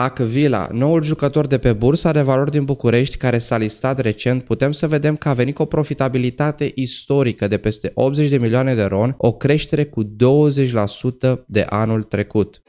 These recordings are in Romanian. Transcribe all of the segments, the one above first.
Acvila, noul jucător de pe bursa de valori din București care s-a listat recent, putem să vedem că a venit cu o profitabilitate istorică de peste 80 de milioane de ron, o creștere cu 20% de anul trecut.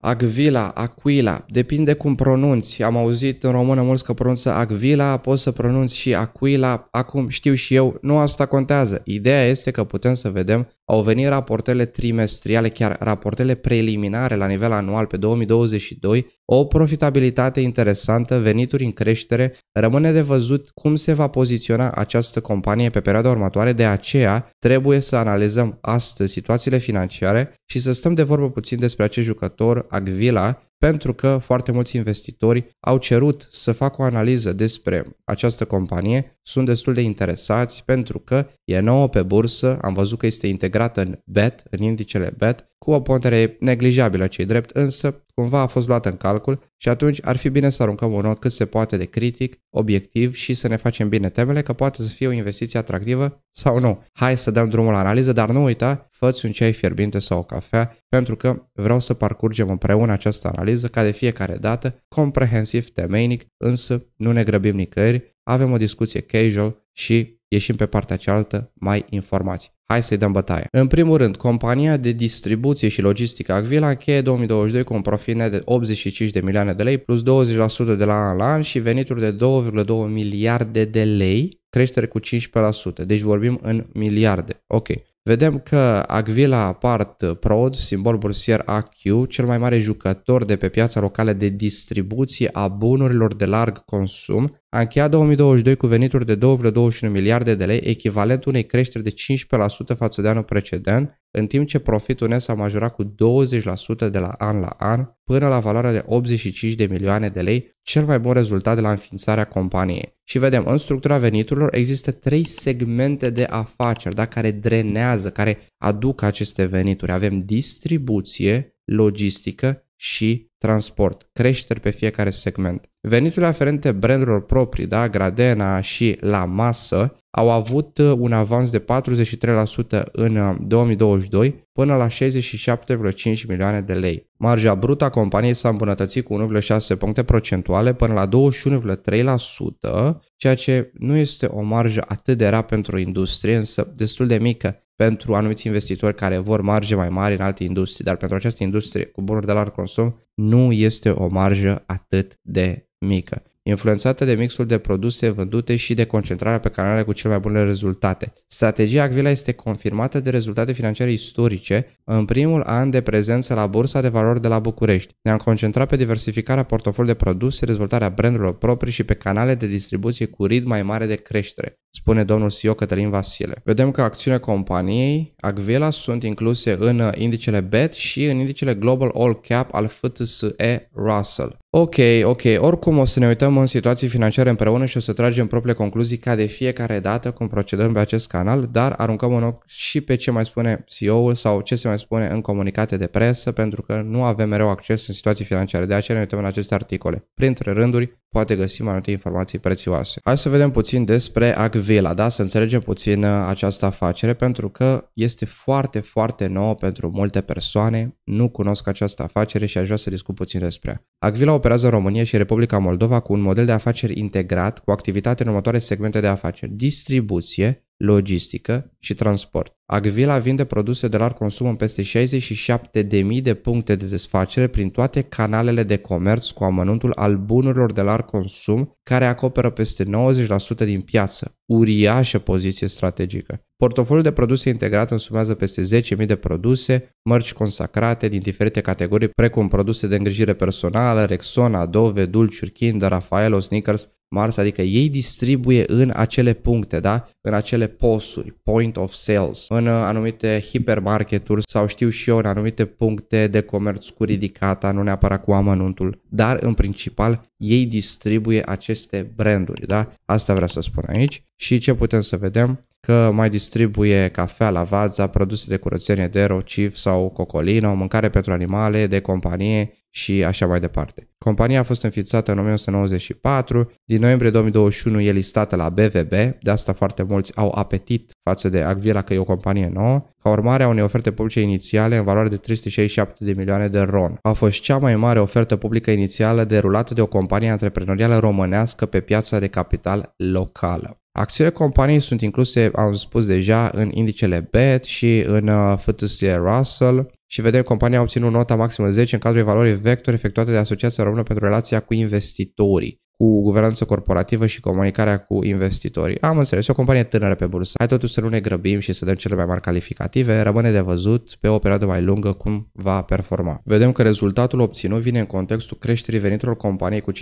Agvila, Aquila, depinde cum pronunți. Am auzit în română mulți că pronunță Agvila, poți să pronunți și Aquila, acum știu și eu, nu asta contează. Ideea este că putem să vedem, au venit raportele trimestriale, chiar raportele preliminare la nivel anual pe 2022, o profitabilitate interesantă, venituri în creștere, rămâne de văzut cum se va poziționa această companie pe perioada următoare, de aceea trebuie să analizăm astăzi situațiile financiare și să stăm de vorbă puțin despre acest jucător, Agvila, pentru că foarte mulți investitori au cerut să facă o analiză despre această companie, sunt destul de interesați pentru că e nouă pe bursă, am văzut că este integrată în BET, în indicele BET, cu o pondere neglijabilă cei drept, însă cumva a fost luată în calcul și atunci ar fi bine să aruncăm un not cât se poate de critic, obiectiv și să ne facem bine temele că poate să fie o investiție atractivă sau nu. Hai să dăm drumul la analiză, dar nu uita, fă un ceai fierbinte sau o cafea, pentru că vreau să parcurgem împreună această analiză ca de fiecare dată, comprehensiv, temeinic, însă nu ne grăbim nicăieri, avem o discuție casual și ieșim pe partea cealaltă mai informații. Hai să-i dăm bătaie. În primul rând, compania de distribuție și logistică Agvila încheie 2022 cu un profit net de 85 de milioane de lei plus 20% de la an la an și venituri de 2,2 miliarde de lei, creștere cu 15%. Deci vorbim în miliarde. Ok. Vedem că Agvila Apart Prod, simbol bursier AQ, cel mai mare jucător de pe piața locală de distribuție a bunurilor de larg consum, a încheiat 2022 cu venituri de 2,21 miliarde de lei, echivalent unei creșteri de 15% față de anul precedent, în timp ce profitul net s-a majorat cu 20% de la an la an, până la valoarea de 85 de milioane de lei, cel mai bun rezultat de la înființarea companiei. Și vedem, în structura veniturilor există trei segmente de afaceri da, care drenează, care aduc aceste venituri. Avem distribuție, logistică și transport, creșteri pe fiecare segment. Veniturile aferente brandurilor proprii, da, Gradena și La Masă, au avut uh, un avans de 43% în 2022 uh, până la 67,5 milioane de lei. Marja brută a companiei s-a îmbunătățit cu 1,6 puncte procentuale până la 21,3%, ceea ce nu este o marjă atât de rea pentru industrie, însă destul de mică pentru anumiți investitori care vor marge mai mari în alte industrie, dar pentru această industrie cu bunuri de larg consum nu este o marjă atât de mică influențată de mixul de produse vândute și de concentrarea pe canale cu cele mai bune rezultate. Strategia Agvila este confirmată de rezultate financiare istorice în primul an de prezență la Bursa de Valori de la București. Ne-am concentrat pe diversificarea portofoliului de produse, dezvoltarea brandurilor proprii și pe canale de distribuție cu ritm mai mare de creștere spune domnul CEO Cătălin Vasile. Vedem că acțiunile companiei Agvila sunt incluse în indicele BET și în indicele Global All Cap al FTSE Russell. Ok, ok, oricum o să ne uităm în situații financiare împreună și o să tragem propriile concluzii ca de fiecare dată cum procedăm pe acest canal, dar aruncăm un ochi și pe ce mai spune CEO-ul sau ce se mai spune în comunicate de presă, pentru că nu avem mereu acces în situații financiare, de aceea ne uităm în aceste articole. Printre rânduri, poate găsim mai multe informații prețioase. Hai să vedem puțin despre Agvila, da? să înțelegem puțin uh, această afacere, pentru că este foarte, foarte nouă pentru multe persoane, nu cunosc această afacere și aș vrea să discut puțin despre ea. Agvila operează în România și Republica Moldova cu un model de afaceri integrat, cu activitate în următoare segmente de afaceri. Distribuție, logistică și transport. Agvila vinde produse de larg consum în peste 67.000 de puncte de desfacere prin toate canalele de comerț cu amănuntul al bunurilor de larg consum, care acoperă peste 90% din piață. Uriașă poziție strategică. Portofoliul de produse integrat însumează peste 10.000 de produse, mărci consacrate din diferite categorii, precum produse de îngrijire personală, Rexona, Dove, Dulciuri, Kinder, Rafaelo, Snickers, Mars, adică ei distribuie în acele puncte, da? în acele posuri, point of sales, în anumite hipermarketuri sau știu și eu în anumite puncte de comerț cu ridicata, nu neapărat cu amănuntul, dar în principal ei distribuie aceste branduri, da? Asta vreau să spun aici. Și ce putem să vedem? Că mai distribuie cafea, lavazza, produse de curățenie Dero, Cif sau Cocolino, mâncare pentru animale, de companie și așa mai departe. Compania a fost înființată în 1994, din noiembrie 2021 e listată la BVB, de asta foarte mulți au apetit față de Agvila că e o companie nouă, ca urmare a unei oferte publice inițiale în valoare de 367 de milioane de RON. A fost cea mai mare ofertă publică inițială derulată de o companie antreprenorială românească pe piața de capital locală. Acțiunile companiei sunt incluse, am spus deja, în indicele BET și în uh, FTSE Russell și vedem compania a obținut nota maximă 10 în cadrul evaluării vector efectuate de Asociația Română pentru Relația cu Investitorii cu guvernanță corporativă și comunicarea cu investitorii. Am înțeles, e o companie tânără pe bursă. Hai totuși să nu ne grăbim și să dăm cele mai mari calificative, rămâne de văzut pe o perioadă mai lungă cum va performa. Vedem că rezultatul obținut vine în contextul creșterii veniturilor companiei cu 15%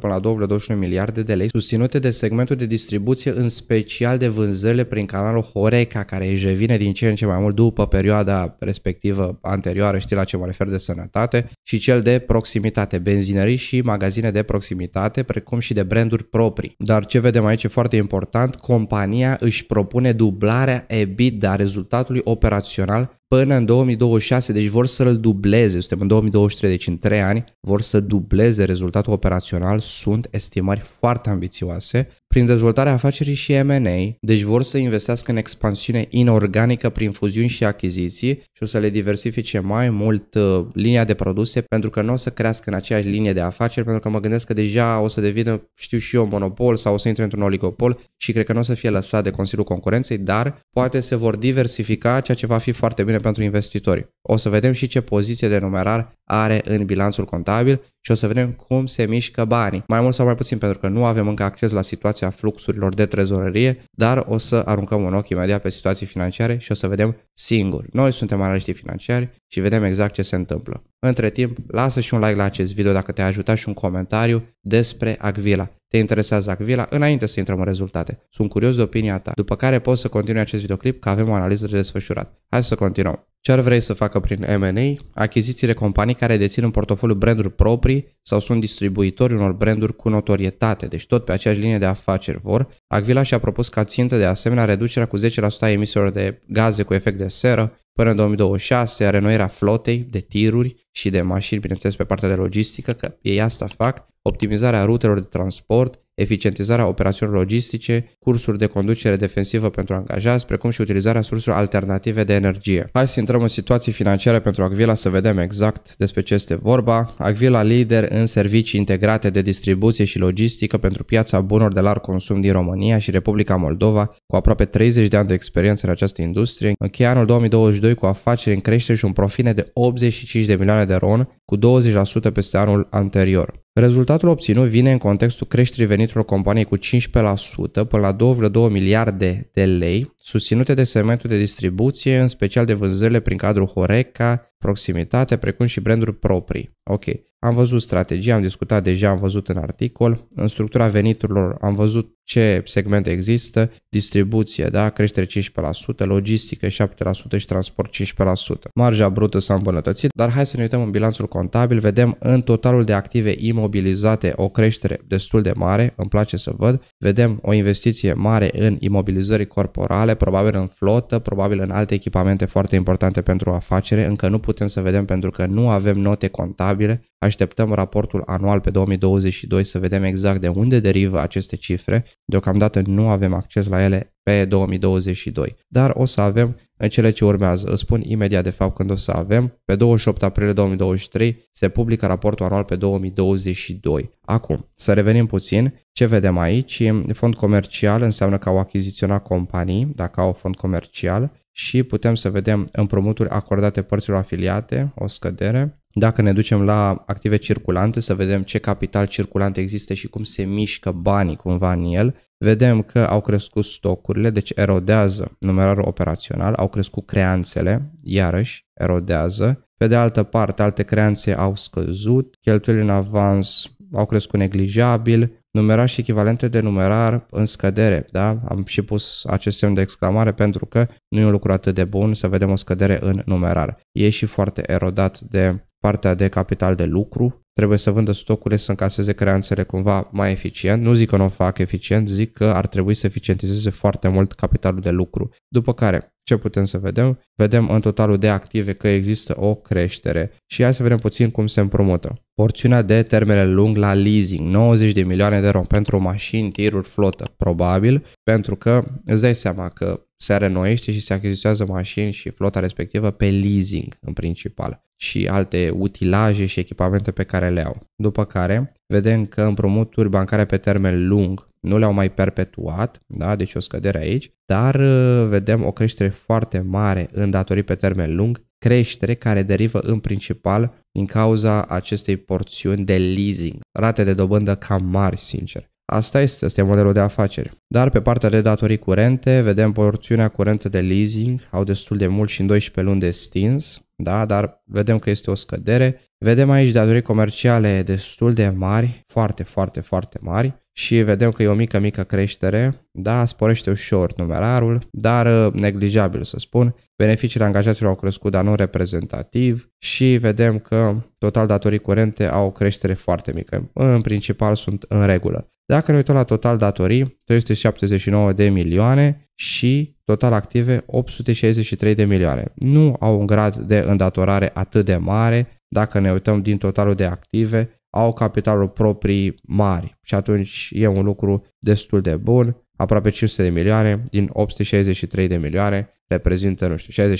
până la 2,21 miliarde de lei, susținute de segmentul de distribuție, în special de vânzările prin canalul Horeca, care își revine din ce în ce mai mult după perioada respectivă anterioară, știi la ce mă refer de sănătate, și cel de proximitate, benzinării și magazine de proximitate, precum și de branduri proprii. Dar ce vedem aici e foarte important, compania își propune dublarea EBITDA rezultatului operațional până în 2026, deci vor să-l dubleze, suntem în 2023, deci în 3 ani, vor să dubleze rezultatul operațional, sunt estimări foarte ambițioase, prin dezvoltarea afacerii și M&A, deci vor să investească în expansiune inorganică prin fuziuni și achiziții și o să le diversifice mai mult uh, linia de produse pentru că nu o să crească în aceeași linie de afaceri pentru că mă gândesc că deja o să devină, știu și eu, monopol sau o să intre într-un oligopol și cred că nu o să fie lăsat de Consiliul Concurenței, dar poate se vor diversifica, ceea ce va fi foarte bine pentru investitori. O să vedem și ce poziție de numerar are în bilanțul contabil și o să vedem cum se mișcă banii. Mai mult sau mai puțin, pentru că nu avem încă acces la situația fluxurilor de trezorerie, dar o să aruncăm un ochi imediat pe situații financiare și o să vedem singur. Noi suntem analiștii financiari și vedem exact ce se întâmplă. Între timp, lasă și un like la acest video dacă te-a ajutat și un comentariu despre Agvila. Te interesează Agvila înainte să intrăm în rezultate. Sunt curios de opinia ta, după care poți să continui acest videoclip că avem o analiză de desfășurat. Hai să continuăm. Ce ar vrei să facă prin M&A? Achiziții de companii care dețin în portofoliu branduri proprii sau sunt distribuitori unor branduri cu notorietate, deci tot pe aceeași linie de afaceri vor. Agvila și-a propus ca țintă de asemenea reducerea cu 10% a emisiilor de gaze cu efect de seră până în 2026, renoirea flotei de tiruri și de mașini, bineînțeles pe partea de logistică, că ei asta fac, optimizarea rutelor de transport, eficientizarea operațiunilor logistice, cursuri de conducere defensivă pentru angajați, precum și utilizarea surselor alternative de energie. Hai să intrăm în situații financiare pentru Agvila să vedem exact despre ce este vorba. Agvila lider în servicii integrate de distribuție și logistică pentru piața bunurilor de larg consum din România și Republica Moldova, cu aproape 30 de ani de experiență în această industrie. Încheie anul 2022 cu afaceri în creștere și un profit de 85 de milioane de RON, cu 20% peste anul anterior. Rezultatul obținut vine în contextul creșterii veniturilor companiei cu 15% până la 2,2 miliarde de lei, susținute de segmentul de distribuție, în special de vânzările prin cadrul Horeca, proximitate, precum și branduri proprii. Ok, am văzut strategia, am discutat deja, am văzut în articol, în structura veniturilor am văzut ce segmente există, distribuție, da, creștere 15%, logistică 7% și transport 15%. Marja brută s-a îmbunătățit, dar hai să ne uităm în bilanțul contabil, vedem în totalul de active imobilizate o creștere destul de mare, îmi place să văd, vedem o investiție mare în imobilizări corporale, probabil în flotă, probabil în alte echipamente foarte importante pentru afacere, încă nu putem să vedem pentru că nu avem note contabile, Așteptăm raportul anual pe 2022 să vedem exact de unde derivă aceste cifre. Deocamdată nu avem acces la ele pe 2022, dar o să avem în cele ce urmează. Îți spun imediat de fapt când o să avem. Pe 28 aprilie 2023 se publică raportul anual pe 2022. Acum, să revenim puțin. Ce vedem aici? Fond comercial înseamnă că au achiziționat companii, dacă au fond comercial, și putem să vedem împrumuturi acordate părților afiliate, o scădere, dacă ne ducem la active circulante, să vedem ce capital circulant există și cum se mișcă banii cumva în el, vedem că au crescut stocurile, deci erodează numerarul operațional, au crescut creanțele, iarăși erodează. Pe de altă parte, alte creanțe au scăzut, cheltuielile în avans au crescut neglijabil, numerar și echivalente de numerar în scădere, da? Am și pus acest semn de exclamare pentru că nu e un lucru atât de bun să vedem o scădere în numerar. E și foarte erodat de partea de capital de lucru, trebuie să vândă stocurile să încaseze creanțele cumva mai eficient. Nu zic că nu o fac eficient, zic că ar trebui să eficientizeze foarte mult capitalul de lucru. După care, ce putem să vedem? Vedem în totalul de active că există o creștere și hai să vedem puțin cum se împrumută. Porțiunea de termene lung la leasing, 90 de milioane de ron pentru mașini, tiruri, flotă, probabil, pentru că îți dai seama că se renoiește și se achiziționează mașini și flota respectivă pe leasing în principal și alte utilaje și echipamente pe care le au. După care vedem că împrumuturi bancare pe termen lung nu le-au mai perpetuat, da? deci o scădere aici, dar uh, vedem o creștere foarte mare în datorii pe termen lung, creștere care derivă în principal din cauza acestei porțiuni de leasing, rate de dobândă cam mari, sincer. Asta este, asta e modelul de afaceri. Dar pe partea de datorii curente, vedem porțiunea curentă de leasing, au destul de mult și în 12 luni de stins, da? dar vedem că este o scădere. Vedem aici datorii comerciale destul de mari, foarte, foarte, foarte mari și vedem că e o mică, mică creștere, da, sporește ușor numerarul, dar uh, neglijabil să spun. Beneficiile angajaților au crescut, dar nu reprezentativ și vedem că total datorii curente au o creștere foarte mică. În principal sunt în regulă. Dacă ne uităm la total datorii, 379 de milioane și total active 863 de milioane. Nu au un grad de îndatorare atât de mare dacă ne uităm din totalul de active, au capitalul proprii mari și atunci e un lucru destul de bun. Aproape 500 de milioane din 863 de milioane reprezintă, nu știu,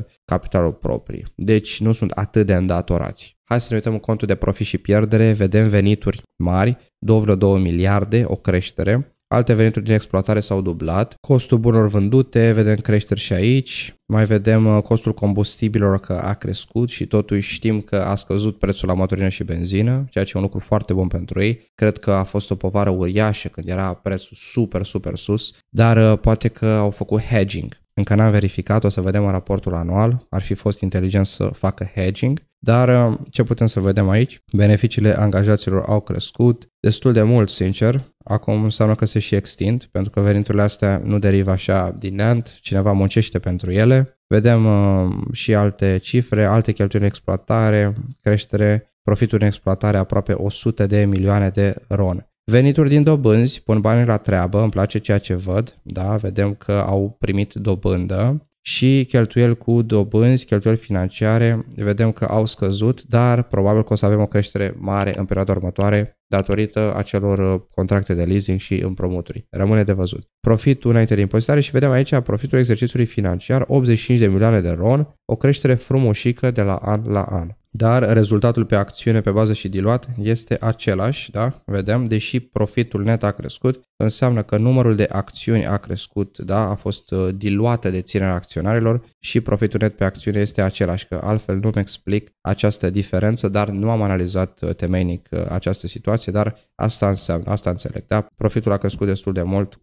60-70% capitalul proprii. Deci nu sunt atât de îndatorați. Hai să ne uităm în contul de profit și pierdere, vedem venituri mari, 2,2 miliarde, o creștere, Alte venituri din exploatare s-au dublat. Costul bunurilor vândute, vedem creșteri și aici. Mai vedem uh, costul combustibilor că a crescut și totuși știm că a scăzut prețul la motorină și benzină, ceea ce e un lucru foarte bun pentru ei. Cred că a fost o povară uriașă când era prețul super, super sus, dar uh, poate că au făcut hedging. Încă n-am verificat, o să vedem în raportul anual, ar fi fost inteligent să facă hedging, dar uh, ce putem să vedem aici? Beneficiile angajaților au crescut destul de mult, sincer. Acum înseamnă că se și extind, pentru că veniturile astea nu derivă așa din neant, cineva muncește pentru ele. Vedem uh, și alte cifre, alte cheltuieli în exploatare, creștere, profituri în exploatare aproape 100 de milioane de ron. Venituri din dobânzi, pun bani la treabă, îmi place ceea ce văd, da, vedem că au primit dobândă și cheltuieli cu dobânzi, cheltuieli financiare, vedem că au scăzut, dar probabil că o să avem o creștere mare în perioada următoare datorită acelor uh, contracte de leasing și împrumuturi. Rămâne de văzut. Profitul înainte de impozitare și vedem aici profitul exercițiului financiar, 85 de milioane de RON, o creștere frumoșică de la an la an dar rezultatul pe acțiune pe bază și diluat este același, da? Vedem, deși profitul net a crescut, înseamnă că numărul de acțiuni a crescut, da? A fost uh, diluată de ținerea acționarilor și profitul net pe acțiune este același, că altfel nu-mi explic această diferență, dar nu am analizat uh, temeinic uh, această situație, dar asta înseamnă, asta înțeleg, da? Profitul a crescut destul de mult, 20%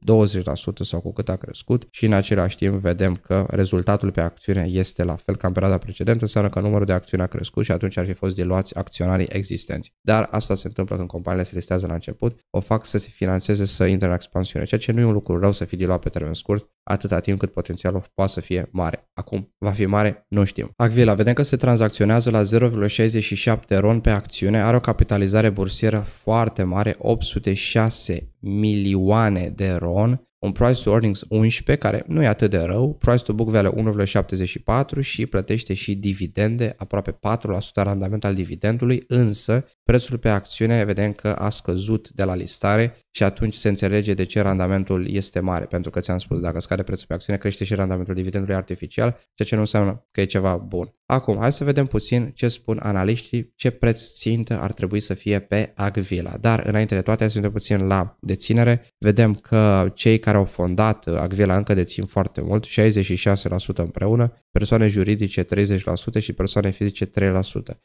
sau cu cât a crescut și în același timp vedem că rezultatul pe acțiune este la fel ca în perioada precedentă, înseamnă că numărul de acțiuni a crescut și atunci ar fi fost diluați acționarii existenți. Dar asta se întâmplă când companiile se listează la început, o fac să se financeze, să intre în expansiune, ceea ce nu e un lucru rău să fie diluat pe termen scurt, atâta timp cât potențialul poate să fie mare. Acum, va fi mare? Nu știm. Acvila, vedem că se tranzacționează la 0,67 ron pe acțiune, are o capitalizare bursieră foarte mare, 806 milioane de ron, un price to earnings 11 care nu e atât de rău, price to book value 1,74 și plătește și dividende, aproape 4% randament al dividendului, însă prețul pe acțiune vedem că a scăzut de la listare și atunci se înțelege de ce randamentul este mare, pentru că ți-am spus, dacă scade prețul pe acțiune, crește și randamentul dividendului artificial, ceea ce nu înseamnă că e ceva bun. Acum, hai să vedem puțin ce spun analiștii, ce preț țintă ar trebui să fie pe Agvila. Dar, înainte de toate, hai să vedem puțin la deținere. Vedem că cei care au fondat Agvila încă dețin foarte mult, 66% împreună, persoane juridice 30% și persoane fizice 3%.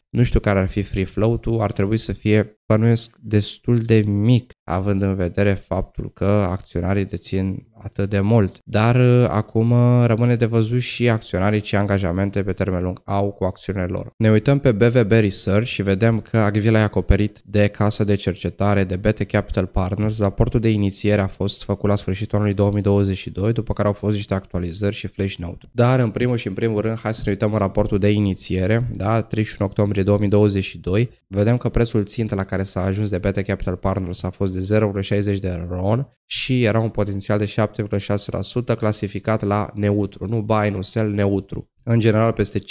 Nu știu care ar fi free flow-ul, ar trebui să fie bănuiesc destul de mic, având în vedere faptul că acționarii dețin atât de mult. Dar uh, acum uh, rămâne de văzut și acționarii ce angajamente pe termen lung au cu acțiunile lor. Ne uităm pe BVB Research și vedem că Agvila e acoperit de casă de cercetare de BT Capital Partners. Raportul de inițiere a fost făcut la sfârșitul anului 2022, după care au fost niște actualizări și flash note. Dar în primul și în primul rând, hai să ne uităm în raportul de inițiere, da, 31 octombrie 2022. Vedem că prețul țintă la care s-a ajuns de Beta Capital Partners a fost de 0,60 de RON și era un potențial de 7,6% clasificat la neutru, nu buy, nu sell, neutru. În general, peste 15%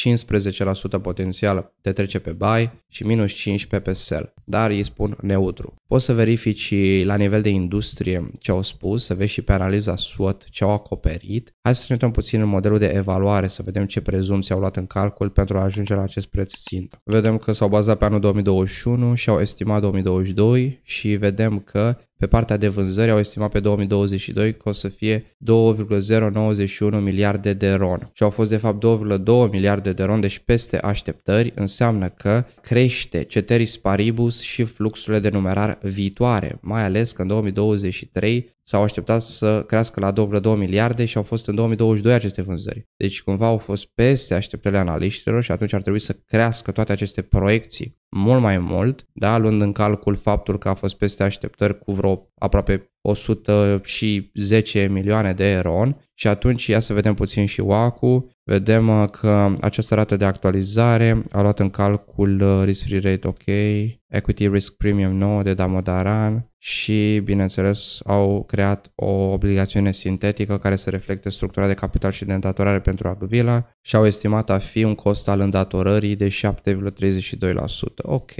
potențial te trece pe buy și minus 15% pe sell, dar îi spun neutru. Poți să verifici la nivel de industrie ce au spus, să vezi și pe analiza SWOT ce au acoperit. Hai să ne uităm puțin în modelul de evaluare, să vedem ce prezumții au luat în calcul pentru a ajunge la acest preț țintă. Vedem că s-au bazat pe anul 2021 și au estimat 2022 și vedem că pe partea de vânzări au estimat pe 2022 că o să fie 2,091 miliarde de RON. Și au fost de fapt 2,2 miliarde de RON, deci peste așteptări, înseamnă că crește ceteris paribus și fluxurile de numerar viitoare, mai ales că în 2023 s-au așteptat să crească la 2,2 miliarde și au fost în 2022 aceste vânzări. Deci cumva au fost peste așteptările analiștilor și atunci ar trebui să crească toate aceste proiecții mult mai mult, da, luând în calcul faptul că a fost peste așteptări cu vreo aproape 110 milioane de RON și atunci ia să vedem puțin și WACU, vedem uh, că această rată de actualizare a luat în calcul uh, risk-free rate ok, equity risk premium 9 de Damodaran și, bineînțeles, au creat o obligațiune sintetică care să reflecte structura de capital și de îndatorare pentru Agvila și au estimat a fi un cost al îndatorării de 7,32%. Ok.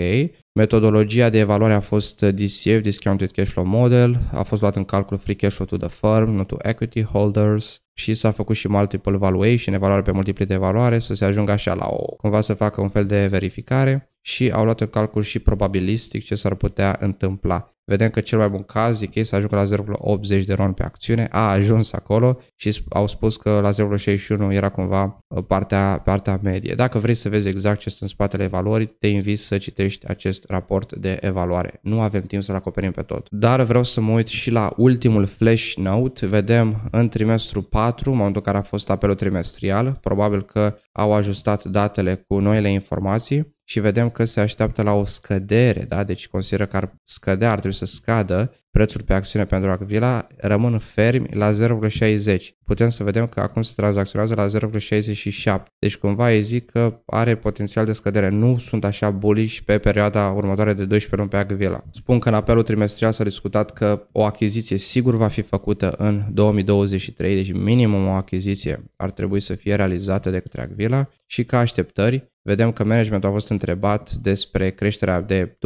Metodologia de evaluare a fost DCF, Discounted Cash Flow Model, a fost luat în calcul free cash flow to the firm, not to equity holders și s-a făcut și multiple valuation, evaluare pe multipli de evaluare, să se ajungă așa la o, cumva să facă un fel de verificare și au luat în calcul și probabilistic ce s-ar putea întâmpla. Vedem că cel mai bun caz e să ajungă la 0,80 de ron pe acțiune, a ajuns acolo și au spus că la 0,61 era cumva uh, partea, partea medie. Dacă vrei să vezi exact ce este în spatele evaluării, te invit să citești acest raport de evaluare. Nu avem timp să-l acoperim pe tot. Dar vreau să mă uit și la ultimul flash note. Vedem în trimestru 4, momentul în care a fost apelul trimestrial, probabil că au ajustat datele cu noile informații și vedem că se așteaptă la o scădere, da? deci consideră că ar scădea, ar trebui să scadă prețul pe acțiune pentru Acvila, rămân fermi la 0,60. Putem să vedem că acum se tranzacționează la 0,67. Deci cumva îi zic că are potențial de scădere. Nu sunt așa bullish pe perioada următoare de 12 luni pe Acvila. Spun că în apelul trimestrial s-a discutat că o achiziție sigur va fi făcută în 2023, deci minimum o achiziție ar trebui să fie realizată de către Acvila și ca așteptări vedem că managementul a fost întrebat despre creșterea de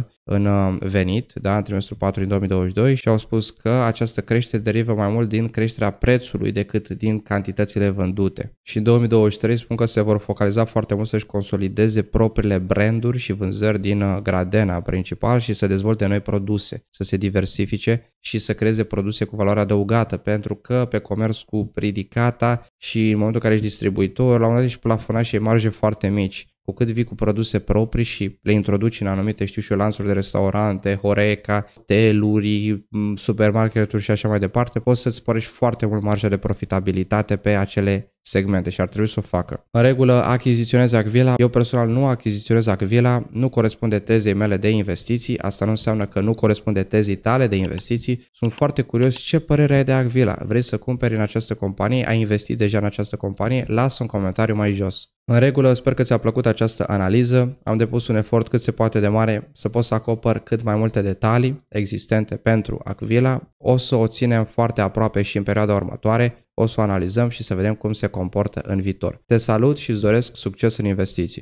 21% în uh, venit, da, în trimestrul 4 din 2022 și au spus că această creștere derivă mai mult din creșterea prețului decât din cantitățile vândute. Și în 2023 spun că se vor focaliza foarte mult să-și consolideze propriile branduri și vânzări din uh, Gradena principal și să dezvolte noi produse, să se diversifice și să creeze produse cu valoare adăugată, pentru că pe comerț cu ridicata și în momentul în care ești distribuitor, la un moment dat ești plafonat și ai marge foarte mici cu cât vii cu produse proprii și le introduci în anumite, știu și eu, lanțuri de restaurante, Horeca, teluri, supermarketuri și așa mai departe, poți să-ți sporești foarte mult marja de profitabilitate pe acele segmente și ar trebui să o facă. În regulă, achiziționez Acvila. Eu personal nu achiziționez Acvila, nu corespunde tezei mele de investiții. Asta nu înseamnă că nu corespunde tezei tale de investiții. Sunt foarte curios ce părere ai de Acvila. Vrei să cumperi în această companie? Ai investit deja în această companie? Lasă un comentariu mai jos. În regulă, sper că ți-a plăcut această analiză. Am depus un efort cât se poate de mare să pot să acopăr cât mai multe detalii existente pentru Acvila. O să o ținem foarte aproape și în perioada următoare o să o analizăm și să vedem cum se comportă în viitor. Te salut și îți doresc succes în investiții!